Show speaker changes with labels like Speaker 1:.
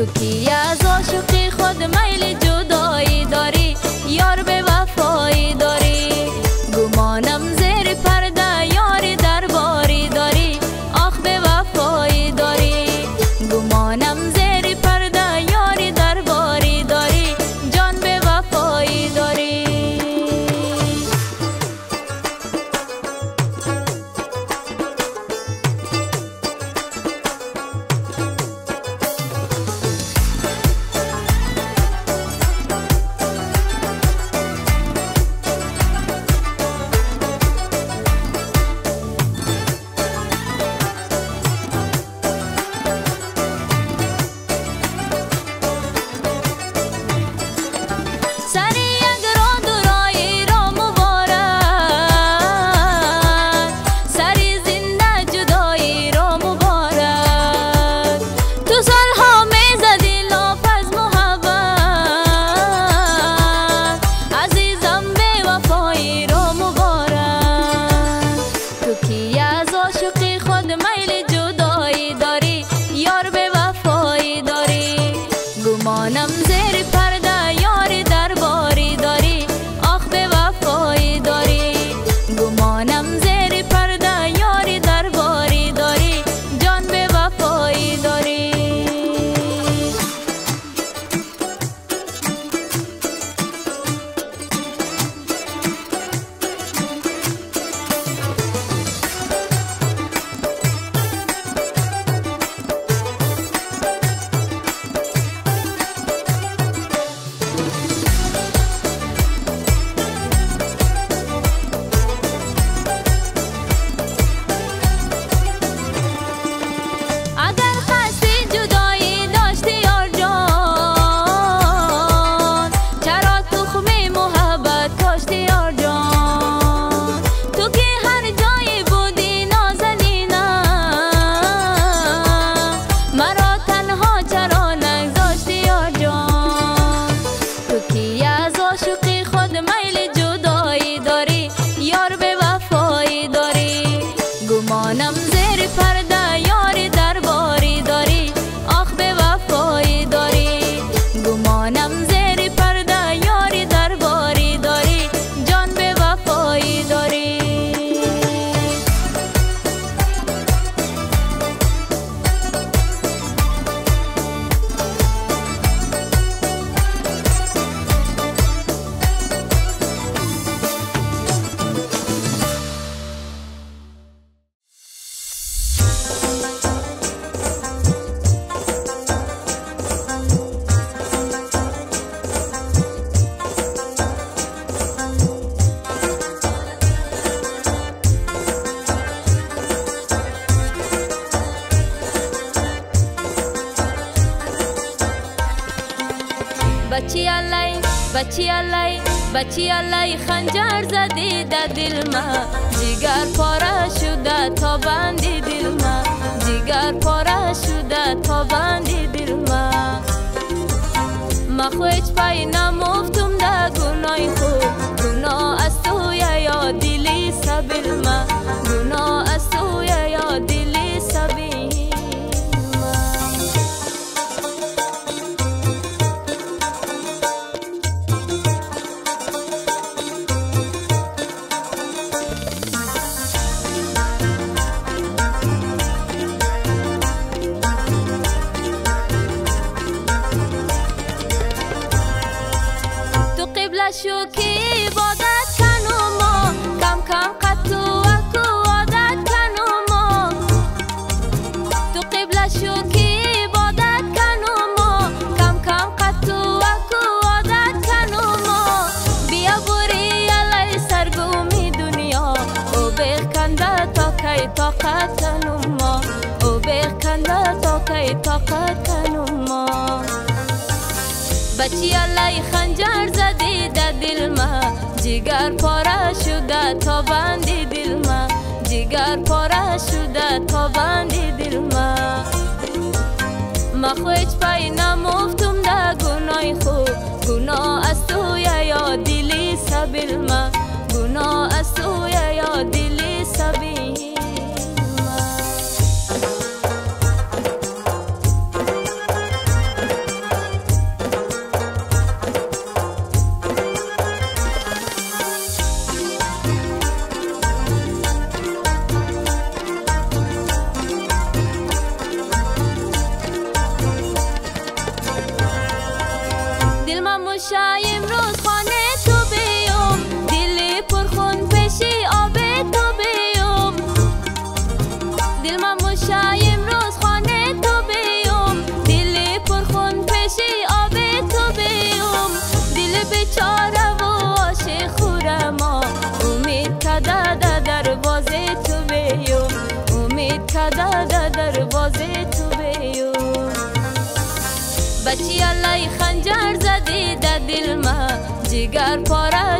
Speaker 1: تو کی از عاشقی خود میل جدایی داری؟ یار به sunny. بچی علی بچی علی خنجر زدی در دل ما جگر پاره شده تا بندی دل ما جگر پاره شده تا بندی دل ما ما خویچ پای نمفتم در گناه خود. ما او بکنده تا کی طاقت کنو ما بچی علی خنجر زدی در دل ما. جگر پاره شده تا بندی دل ما. جگر پاره شده تا بندی دل ما. ما خویچ پای مشای امروز خانه تو بیام. دل پرخون پیشی آب تو بیام. دل من مشای امروز خانه تو بیام. دل پرخون پیشی آب تو بیام. دل بیچاره و عاشق خور ما امید کده در دروازه تو بیام. امید کده در دروازه تو بیام. بچی در دل ما جگر پاره